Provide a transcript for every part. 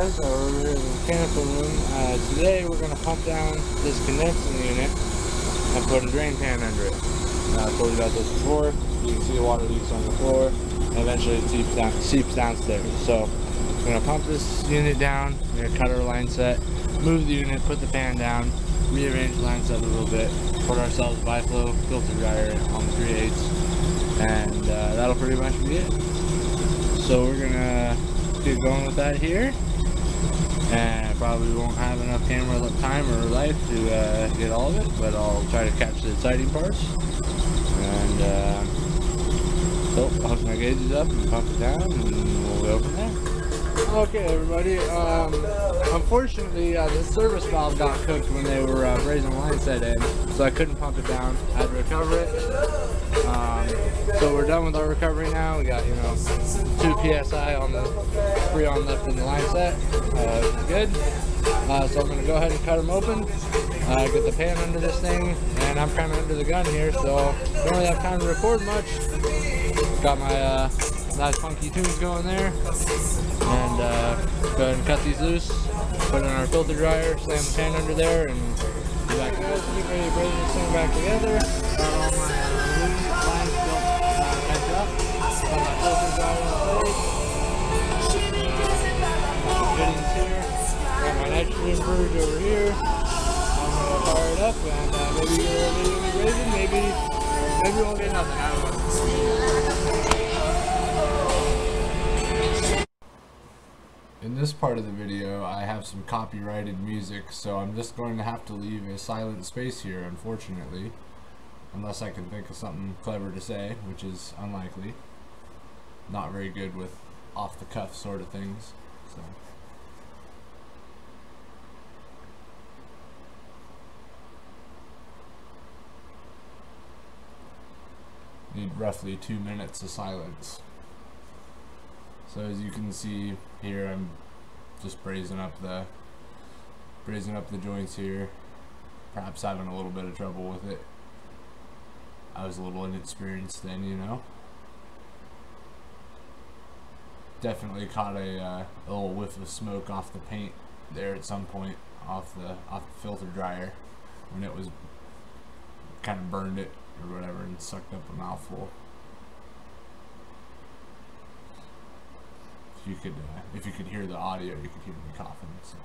guys, uh, we're here in the mechanical room. Uh, today we're going to pump down this condensing unit and put a drain pan under it. Uh, I told you about this before. You can see the water leaks on the floor and eventually it seeps, down, seeps downstairs. So we're going to pump this unit down, we're going to cut our line set, move the unit, put the pan down, rearrange the line set a little bit, put ourselves a biflow filter dryer on the 3 8 and uh, that'll pretty much be it. So we're going to get going with that here. And I probably won't have enough camera time or life to uh, get all of it, but I'll try to catch the exciting parts. And uh, so I'll hook my gauges up and pump it down, and we'll go from there. Okay, everybody. Um, unfortunately, uh, the service valve got cooked when they were uh, brazing the line set in, so I couldn't pump it down. I had to recover it. Um, so we're done with our recovery now. We got, you know, 2 psi on the freon left in the line set. Uh, good. Uh, so I'm going to go ahead and cut them open, uh, get the pan under this thing, and I'm kind of under the gun here, so don't really have time to record much. Got my uh, nice funky tunes going there. And uh, go ahead and cut these loose, put in our filter dryer, slam the pan under there, and be back. Get ready to braid this thing back together. Over here. I'm gonna fire it up and uh, maybe get a raising, maybe maybe we'll get nothing. I don't know. In this part of the video, I have some copyrighted music, so I'm just going to have to leave a silent space here, unfortunately. Unless I can think of something clever to say, which is unlikely. Not very good with off-the-cuff sort of things. So. Need roughly two minutes of silence. So as you can see here, I'm just brazing up the brazing up the joints here. Perhaps having a little bit of trouble with it. I was a little inexperienced then, you know. Definitely caught a, uh, a little whiff of smoke off the paint there at some point off the off the filter dryer when it was kind of burned it or whatever and sucked up a mouthful. If you could, uh, if you could hear the audio, you could hear me coughing. So.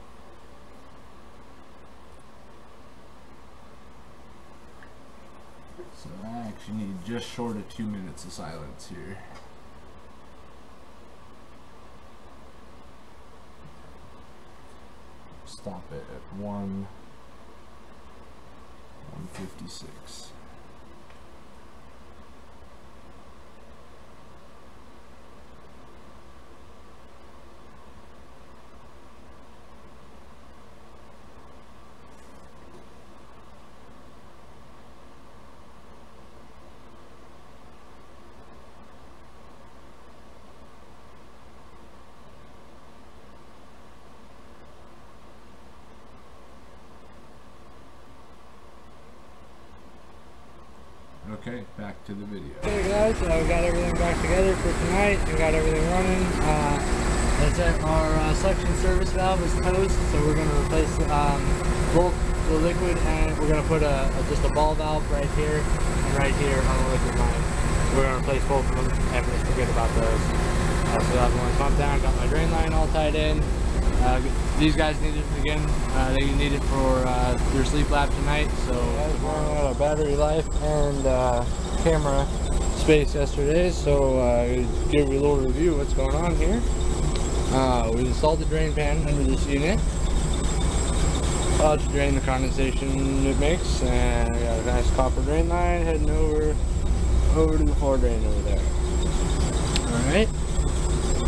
so I actually need just short of two minutes of silence here. Stop it at one. 156. Okay, back to the video. Okay guys, uh, we got everything back together for tonight. We got everything running. Uh, that's it. Our uh, suction service valve is toast, so we're going to replace um, both the liquid and we're going to put a, a, just a ball valve right here and right here on the liquid line. We're going to replace both of them and forget about those. Uh, so that one pump down, got my drain line all tied in. Uh, these guys need it again. Uh, they need it for uh, their sleep lab tonight. So guys running out of battery life and uh, camera space yesterday. So uh, give you a little review what's going on here. Uh, we installed the drain pan under this unit. Uh, to drain the condensation it makes, and I got a nice copper drain line heading over over to the floor drain over there. All right.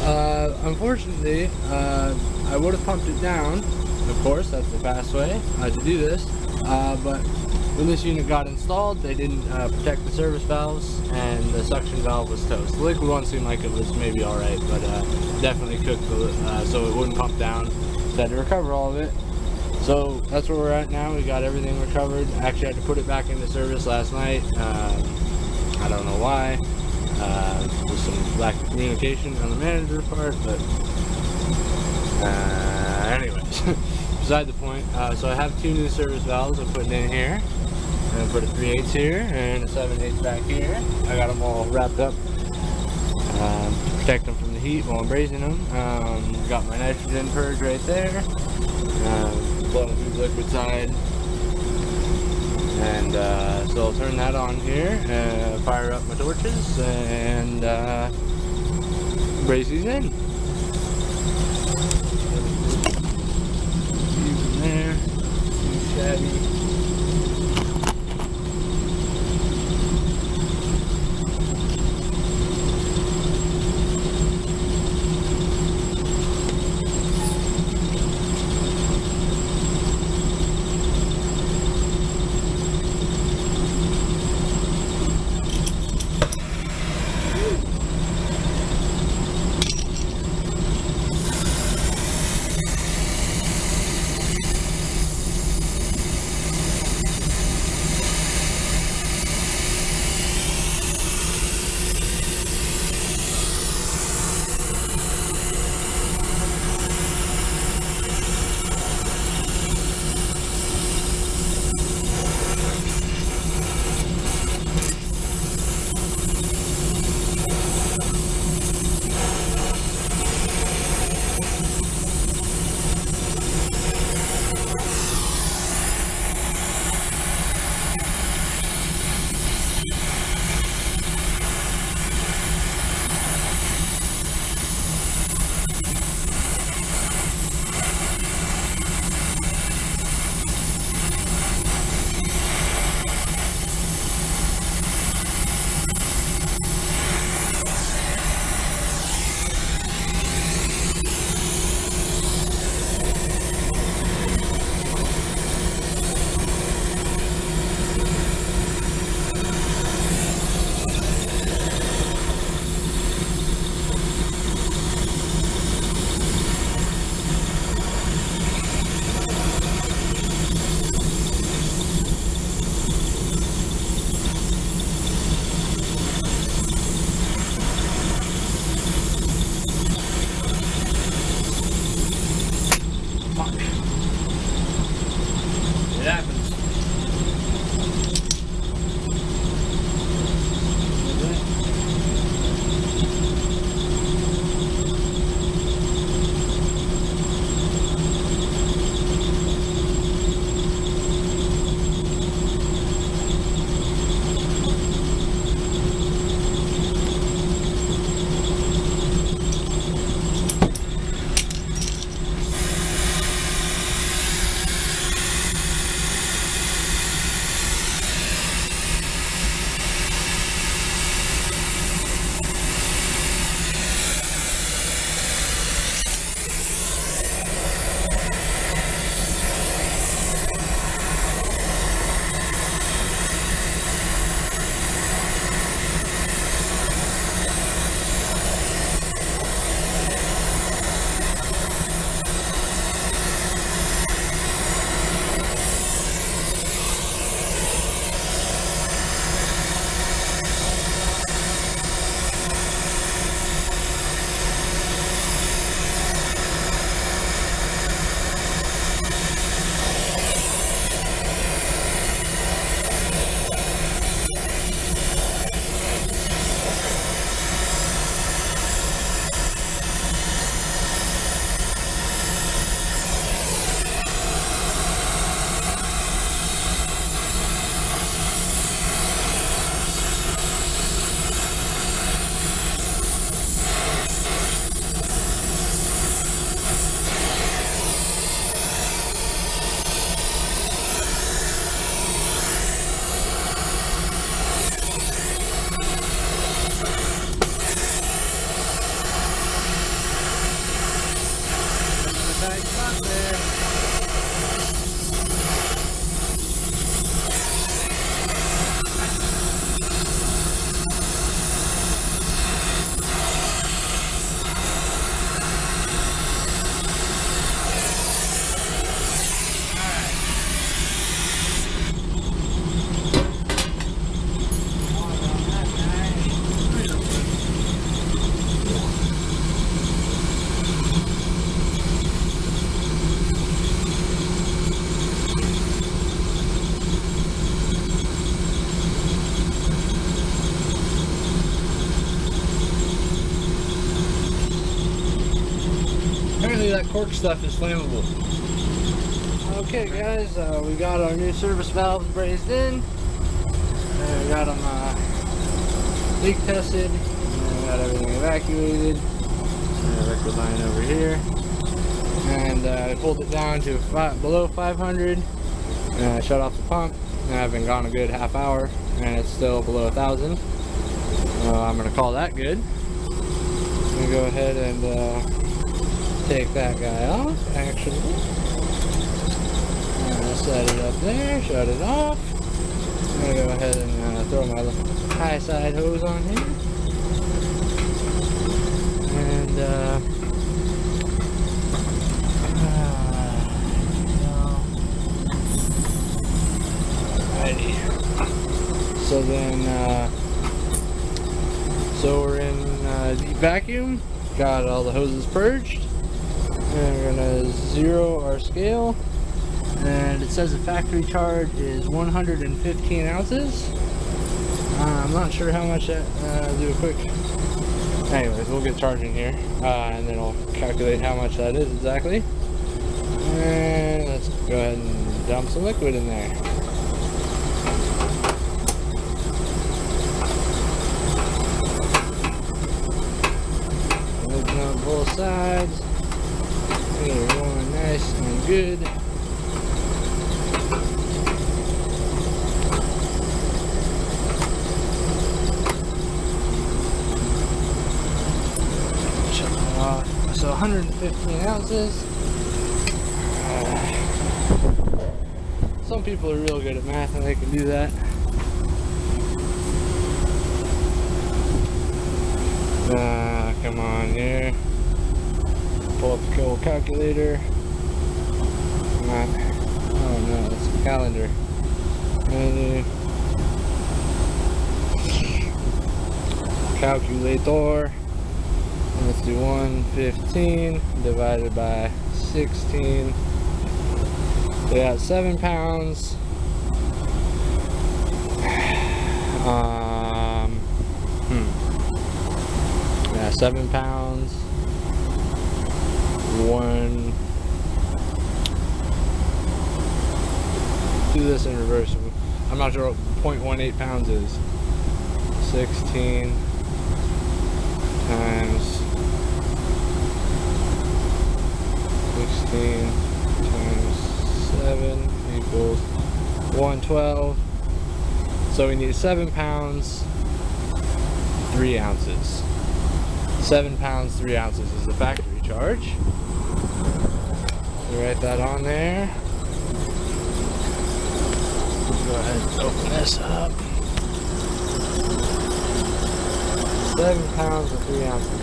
Uh, unfortunately, I would have pumped it down, of course, that's the fast way uh, to do this, uh, but when this unit got installed, they didn't uh, protect the service valves, and the suction valve was toast. The liquid one seemed like it was maybe alright, but uh, definitely cooked the, so it wouldn't pump down. So I had to recover all of it. So that's where we're at now. We got everything recovered. Actually, I had to put it back into service last night. Um, I don't know why. Uh, some lack of communication on the manager's part, but Uh, anyways, beside the point. Uh, so I have two new service valves I'm putting in here. I'm gonna put a 3 8 here and a 7 8 back here. I got them all wrapped up um, to protect them from the heat while I'm brazing them. Um, got my nitrogen purge right there. Um, blowing through the liquid side. And uh, so I'll turn that on here, uh, fire up my torches, and uh, these in. View from there, too Apparently that cork stuff is flammable. Okay guys, uh, we got our new service valves brazed in. And we got them uh, leak tested. And we got everything evacuated. And record line over here. And uh, I pulled it down to five, below 500. And I shut off the pump. And I've been gone a good half hour. And it's still below a thousand. Uh, I'm gonna call that good. I'm gonna go ahead and uh, take that guy off, actually. Uh, set it up there, shut it off. I'm gonna go ahead and uh, throw my high side hose on here. And, uh, Alrighty. So then, uh, so we're in uh, vacuum, got all the hoses purged, and we're gonna zero our scale, and it says the factory charge is 115 ounces. Uh, I'm not sure how much that, uh, do a quick, anyways, we'll get charging here, uh, and then I'll calculate how much that is exactly. And let's go ahead and dump some liquid in there. Both sides. Nice and good. So 115 ounces. Some people are real good at math and they can do that. Ah, come on here. Pull up the calculator. On. Oh no, it's a calendar. Menu. Calculator. Let's do 115 divided by 16. We got 7 pounds. Um, hmm. Yeah, 7 pounds. One. Do this in reverse. I'm not sure what 0.18 pounds is. 16 times 16 times 7 equals 112. So we need 7 pounds, 3 ounces. 7 pounds, 3 ounces is the factory charge. Write that on there. Go ahead and open this up. 7 pounds and 3 ounces.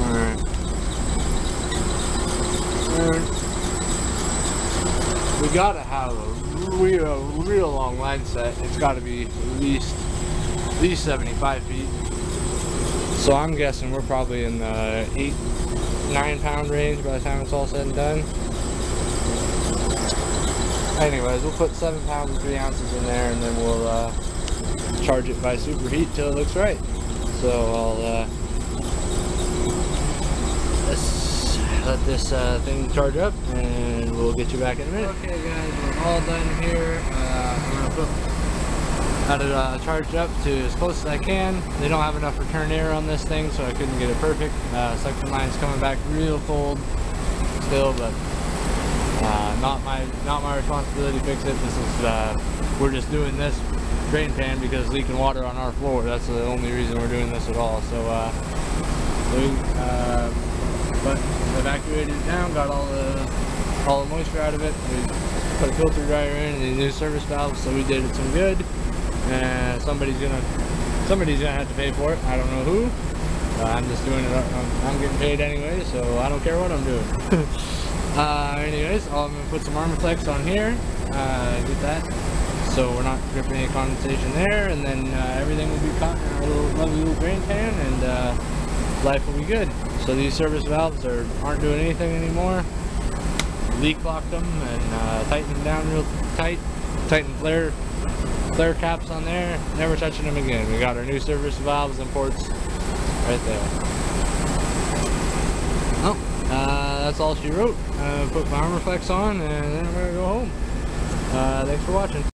Alright. Alright. We gotta have a real, real long line set. It's gotta be at least, at least 75 feet. So I'm guessing we're probably in the eight, nine pound range by the time it's all said and done. Anyways, we'll put seven pounds and three ounces in there and then we'll uh, charge it by superheat till it looks right. So I'll uh, let's this uh, thing charge up and we'll get you back in a minute. Okay guys, all done here. Uh, I'm gonna put got it uh, charged up to as close as I can. They don't have enough return air on this thing, so I couldn't get it perfect. Uh, suction line's coming back real cold still, but uh, not my not my responsibility to fix it. This is uh, we're just doing this drain pan because leaking water on our floor. That's the only reason we're doing this at all. So uh, we, uh, but evacuated it down, got all the all the moisture out of it. We put a filter dryer in and a new service valve, so we did it some good. And somebody's gonna somebody's gonna have to pay for it. I don't know who. Uh, I'm just doing it. I'm, I'm getting paid anyway, so I don't care what I'm doing. uh, anyways, I'm gonna put some Armaflex on here. Uh, get that. So we're not dripping any condensation there, and then uh, everything will be caught in our little lovely little drain pan, and uh, life will be good. So these service valves are aren't doing anything anymore. Leak locked them and uh, tightened them down real tight. Tightened flare flare caps on there. Never touching them again. We got our new service valves and ports right there. Oh, uh, that's all she wrote. Uh, put my Armaflex on and then we're gonna go home. Uh, thanks for watching.